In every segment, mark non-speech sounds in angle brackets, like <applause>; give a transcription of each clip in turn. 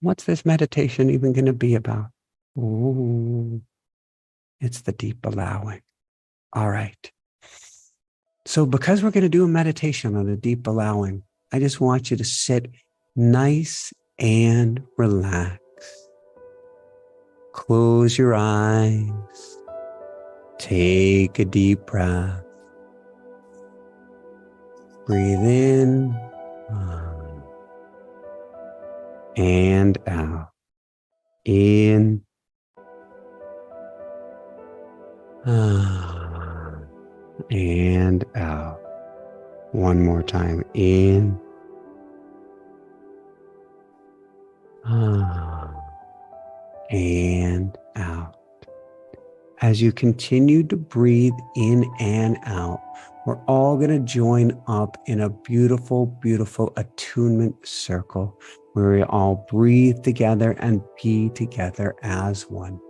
What's this meditation even going to be about? Ooh, it's the deep allowing. All right. So, because we're going to do a meditation on the deep allowing, I just want you to sit nice and relax. Close your eyes. Take a deep breath. Breathe in ah. And out. In <sighs> and out. One more time. In <sighs> and out. As you continue to breathe in and out, we're all going to join up in a beautiful, beautiful attunement circle where we all breathe together and be together as one.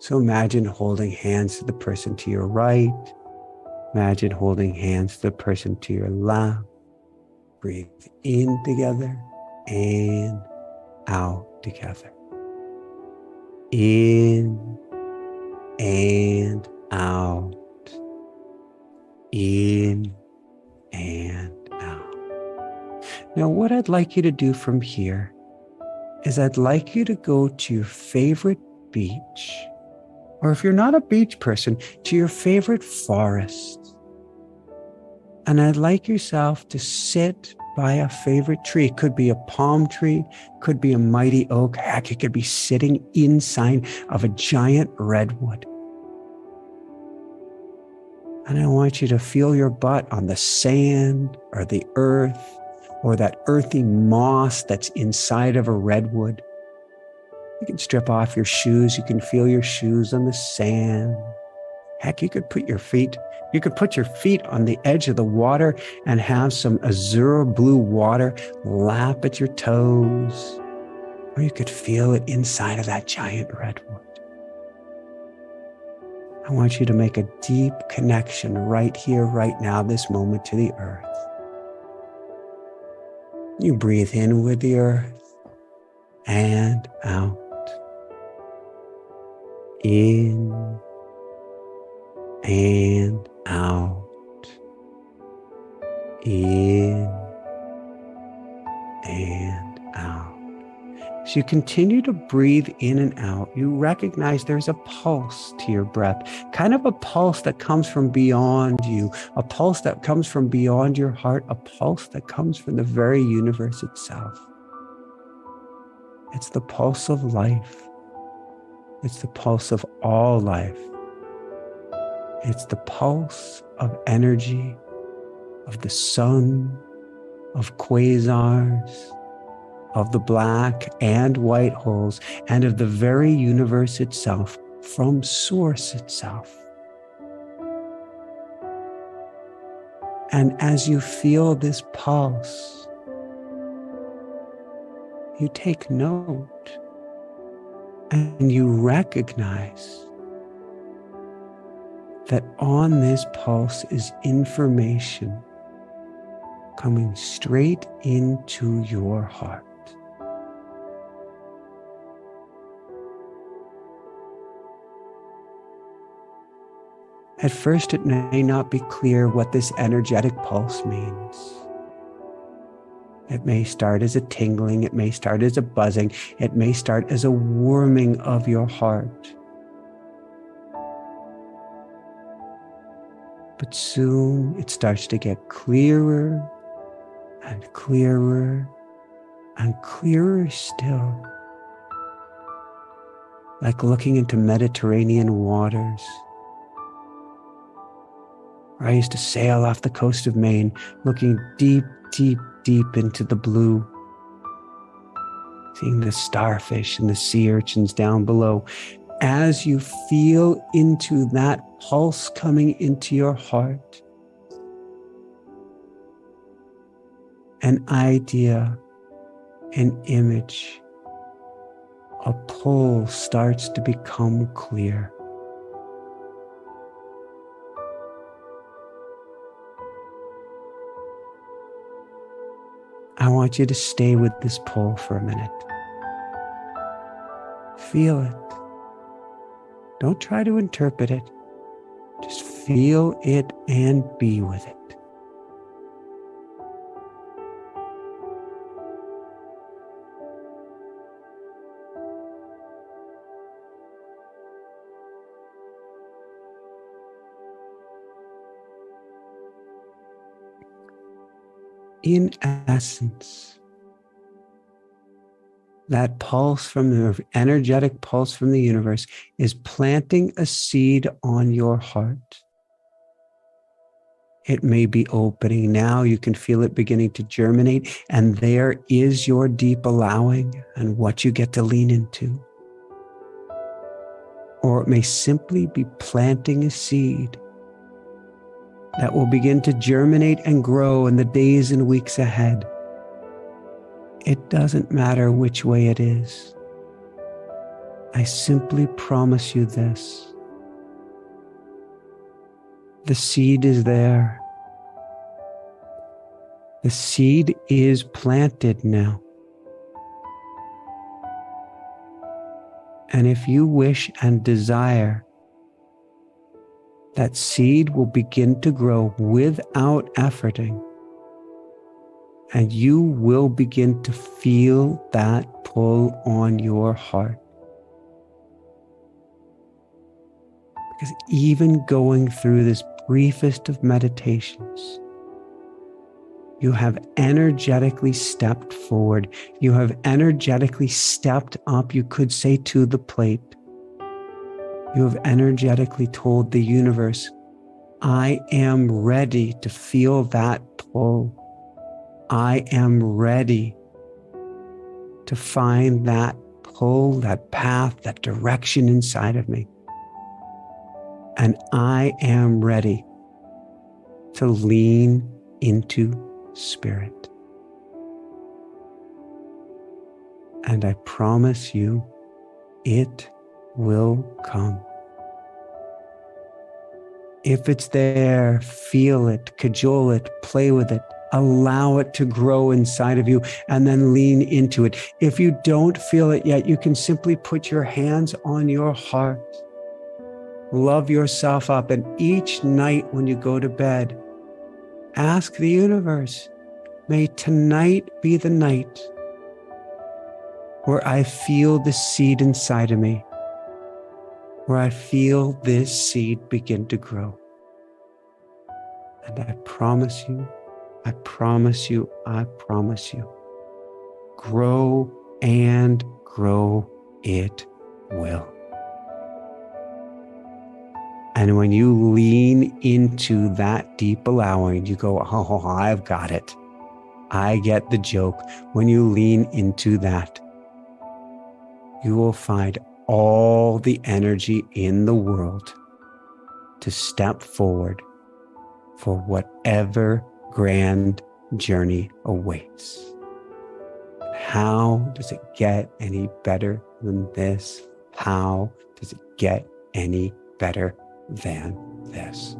So imagine holding hands to the person to your right. Imagine holding hands to the person to your left. Breathe in together and out together. In and out. In and out. Now, what I'd like you to do from here is I'd like you to go to your favorite beach, or if you're not a beach person, to your favorite forest. And I'd like yourself to sit by a favorite tree. It could be a palm tree, could be a mighty oak. Heck, it could be sitting inside of a giant redwood. And I want you to feel your butt on the sand or the earth or that earthy moss that's inside of a redwood. You can strip off your shoes. You can feel your shoes on the sand. Heck, you could put your feet you could put your feet on the edge of the water and have some azure blue water lap at your toes. Or you could feel it inside of that giant redwood. I want you to make a deep connection right here, right now, this moment to the earth. You breathe in with the earth and out. In and out, in and out. As you continue to breathe in and out, you recognize there's a pulse to your breath, kind of a pulse that comes from beyond you, a pulse that comes from beyond your heart, a pulse that comes from the very universe itself. It's the pulse of life. It's the pulse of all life. It's the pulse of energy of the sun, of quasars, of the black and white holes, and of the very universe itself from source itself. And as you feel this pulse, you take note and you recognize that on this pulse is information coming straight into your heart. At first, it may not be clear what this energetic pulse means. It may start as a tingling, it may start as a buzzing, it may start as a warming of your heart. But soon it starts to get clearer and clearer and clearer still. Like looking into Mediterranean waters. I used to sail off the coast of Maine, looking deep, deep, deep into the blue, seeing the starfish and the sea urchins down below, as you feel into that pulse coming into your heart, an idea, an image, a pull starts to become clear. I want you to stay with this pull for a minute. Feel it. Don't try to interpret it. Just feel it and be with it. In essence, that pulse from the energetic pulse from the universe is planting a seed on your heart. It may be opening now. You can feel it beginning to germinate, and there is your deep allowing and what you get to lean into. Or it may simply be planting a seed that will begin to germinate and grow in the days and weeks ahead. It doesn't matter which way it is. I simply promise you this. The seed is there. The seed is planted now. And if you wish and desire that seed will begin to grow without efforting. And you will begin to feel that pull on your heart. Because even going through this briefest of meditations, you have energetically stepped forward. You have energetically stepped up, you could say, to the plate you have energetically told the universe, I am ready to feel that pull. I am ready to find that pull, that path, that direction inside of me. And I am ready to lean into spirit. And I promise you, it will come. If it's there, feel it, cajole it, play with it, allow it to grow inside of you, and then lean into it. If you don't feel it yet, you can simply put your hands on your heart. Love yourself up. And each night when you go to bed, ask the universe, may tonight be the night where I feel the seed inside of me where I feel this seed begin to grow. And I promise you, I promise you, I promise you, grow and grow it will. And when you lean into that deep allowing, you go, Oh, I've got it. I get the joke. When you lean into that, you will find all the energy in the world to step forward for whatever grand journey awaits. How does it get any better than this? How does it get any better than this?